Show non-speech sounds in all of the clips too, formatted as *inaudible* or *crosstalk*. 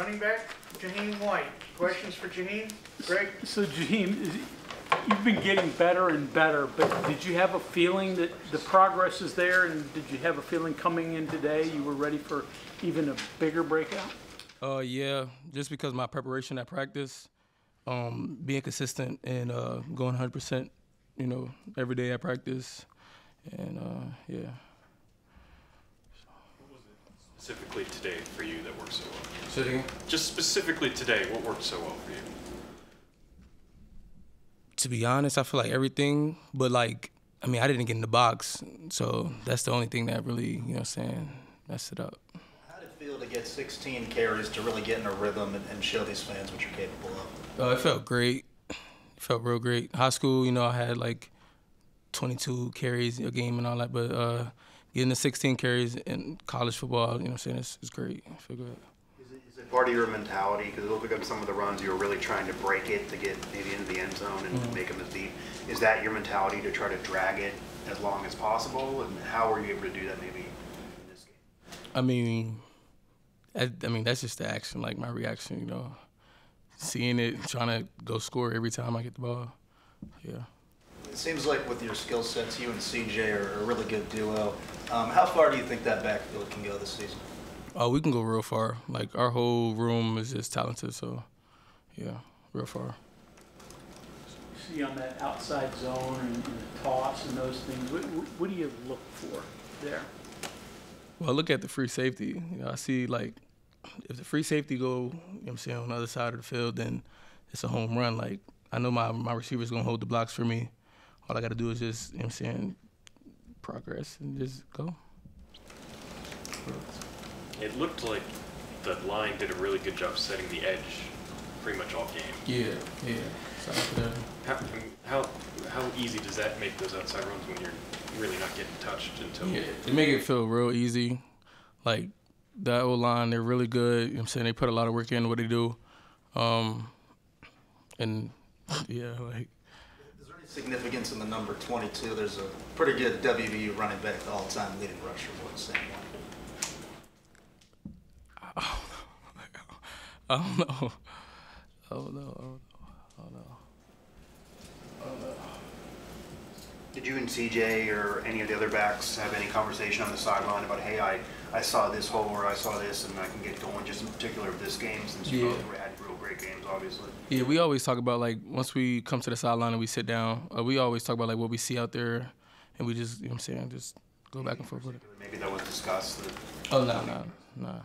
Running back, Jahiem White. Questions for Jaheen? Greg? So Jahiem, is- you've been getting better and better, but did you have a feeling that the progress is there? And did you have a feeling coming in today you were ready for even a bigger breakout? Uh, yeah, just because my preparation at practice, um, being consistent and uh, going 100%, you know, every day at practice, and uh, yeah. Specifically today for you that worked so well? So again? Just specifically today, what worked so well for you? To be honest, I feel like everything, but like, I mean, I didn't get in the box, so that's the only thing that really, you know, what I'm saying, messed it up. How did it feel to get 16 carries to really get in a rhythm and, and show these fans what you're capable of? Uh, it felt great. It felt real great. High school, you know, I had like 22 carries a game and all that, but uh, getting the 16 carries in college football, you know what I'm saying, it's, it's great. I feel good. Is it, is it part of your mentality? Because it looked like on some of the runs you were really trying to break it to get maybe into the end zone and mm-hmm. make them as deep. Is that your mentality to try to drag it as long as possible? And how were you able to do that maybe in this game? I mean, I, I mean that's just the action, like my reaction, you know, seeing it, trying to go score every time I get the ball. Yeah. It seems like with your skill sets, you and CJ are a really good duo. Um, how far do you think that backfield can go this season? Oh, we can go real far. Like our whole room is just talented, so yeah, real far. See on that outside zone and and the toss and those things, what, what- what do you look for there? Well, I look at the free safety. You know, I see like if the free safety go, you know what I'm saying, on the other side of the field, then it's a home run. Like I know my my receiver's gonna hold the blocks for me. All I gotta do is just, you know what I'm saying, progress and just go. It looked like the line did a really good job setting the edge pretty much all game. Yeah, yeah. To them. How, how, how easy does that make those outside runs when you're really not getting touched until Yeah, they make it feel real easy. Like that O line, they're really good. You know what I'm saying? They put a lot of work into what they do. Um, and yeah, like Is there any significance in the number 22? There's a pretty good WVU running back, all-time leading rusher, what Sam White. I don't know. I don't know. I don't know. I don't know. Did you and CJ or any of the other backs have any conversation on the sideline about, hey, I, I saw this hole or I saw this and I can get going just in particular of this game since you Yeah. both had real great games, obviously? Yeah, we always talk about like once we come to the sideline and we sit down, uh, we always talk about like what we see out there, and we just you know what I'm saying just go back and forth with it. Maybe that was discussed. That, Oh no no no.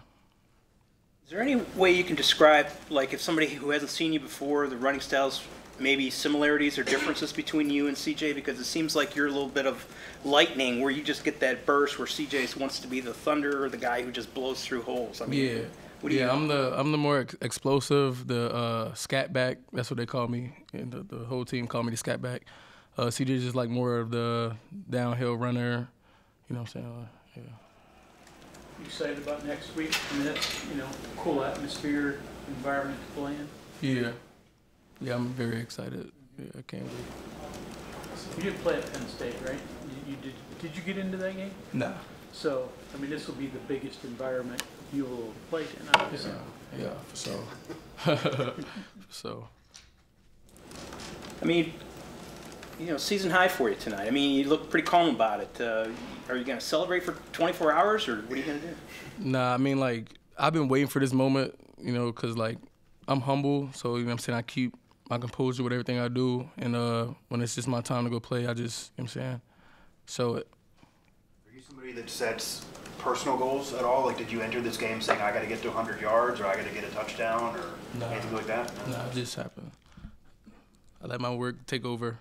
Is there any way you can describe, like, if somebody who hasn't seen you before, the running styles, maybe similarities or differences between you and CJ? Because it seems like you're a little bit of lightning, where you just get that burst, where CJ wants to be the thunder or the guy who just blows through holes. I mean, Yeah. What do you? yeah, I'm the I'm the more ex- explosive, the uh, scat back. That's what they call me, and the, the whole team call me the scat back. Uh, CJ's just like more of the downhill runner. You know what I'm saying? Uh, yeah. You excited about next week? I mean, that's, you know, cool atmosphere, environment to play in. Yeah. Yeah, I'm very excited. Yeah, I can't wait. You didn't play at Penn State, right? You, you did, did you get into that game? Nah. So, I mean, this will be the biggest environment you will play in, I would Yeah, assume. yeah, for sure. *laughs* for sure. I mean, you know, season high for you tonight. I mean, you look pretty calm about it. Uh, are you going to celebrate for 24 hours, or what are you going to do? Nah, I mean, like, I've been waiting for this moment, you know, because, like, I'm humble. So, you know what I'm saying? I keep my composure with everything I do. And uh, when it's just my time to go play, I just, you know what I'm saying? Show it. Are you somebody that sets personal goals at all? Like, did you enter this game saying, I got to get to 100 yards or I got to get a touchdown or No. anything like that? No? Nah, it just happened. I let my work take over.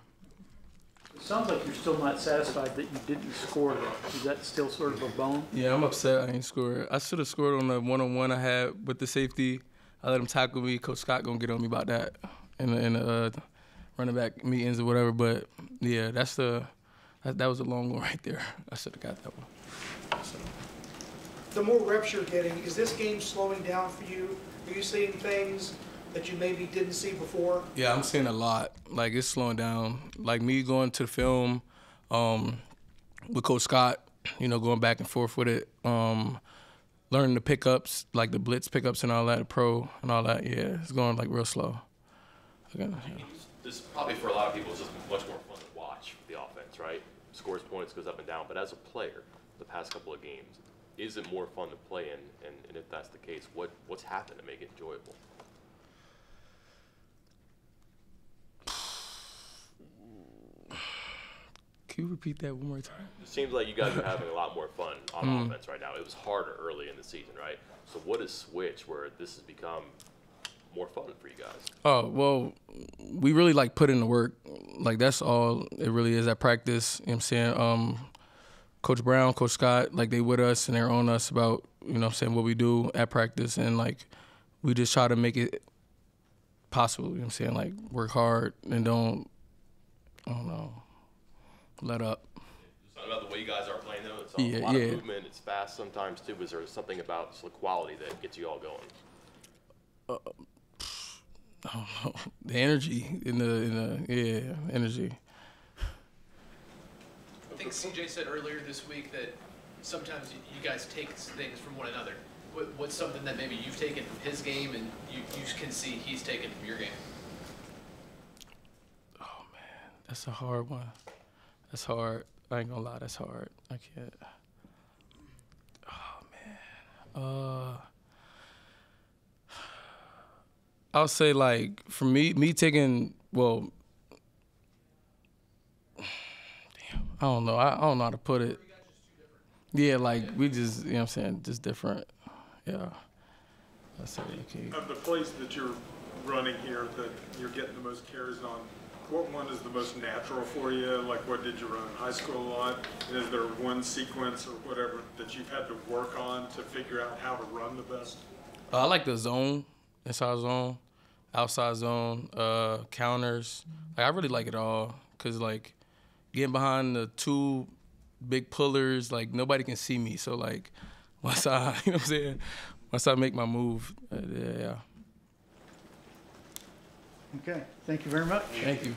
It sounds like you're still not satisfied that you didn't score though. Is that still sort of a bone? Yeah, I'm upset I ain't scored. I should have scored on the one-on-one I had with the safety. I let him tackle me. Coach Scott gonna get on me about that in the, in the uh, running back meetings or whatever. But yeah, that's the that, that was a long one right there. I should have got that one. So, the more reps you're getting, is this game slowing down for you? Are you seeing things that you maybe didn't see before? yeah, I'm seeing a lot. Like it's slowing down. Like me going to the film um, with Coach Scott. You know, going back and forth with it. Um, learning the pickups, like the blitz pickups and all that, the pro and all that. Yeah, it's going like real slow. Again, yeah. This probably for a lot of people is just much more fun to watch the offense, right? Scores points, goes up and down. But as a player, the past couple of games, is it more fun to play in? And, and if that's the case, what what's happened to make it enjoyable? *sighs* Can you repeat that one more time? It seems like you guys are having a lot more fun on *laughs* hmm. offense right now. It was harder early in the season, right? So what has switched where this has become more fun for you guys? Oh well, we really like put in the work. Like that's all it really is at practice. You know what I'm saying? Um, Coach Brown, Coach Scott, like they with us and they're on us about you know what I'm saying what we do at practice and like we just try to make it possible. You know what I'm saying? Like work hard and don't I don't know let up. It's not about the way you guys are playing though. It's a Yeah, lot yeah. of movement. It's fast sometimes too. Is there something about the quality that gets you all going? *laughs* The energy in the in the yeah energy. I think CJ said earlier this week that sometimes you you guys take things from one another. What, what's something that maybe you've taken from his game and you, you can see he's taken from your game? Oh man, that's a hard one. That's hard. I ain't gonna lie, that's hard. I can't. Oh man. Uh I'll say like for me me taking well damn, I don't know. I, I don't know how to put it. Yeah, like we just you know what I'm saying, just different. Yeah. I say okay. Of the place that you're running here, that you're getting the most carries on, what one is the most natural for you? Like, what did you run in high school a lot? And is there one sequence or whatever that you've had to work on to figure out how to run the best? Uh, I like the zone, inside zone, outside zone, uh, counters. Like I really like it all because like getting behind the two big pullers, like nobody can see me. So like *laughs* once I, *laughs* you know what I'm saying, once I make my move, uh, yeah, yeah. Okay, thank you very much. Thank you.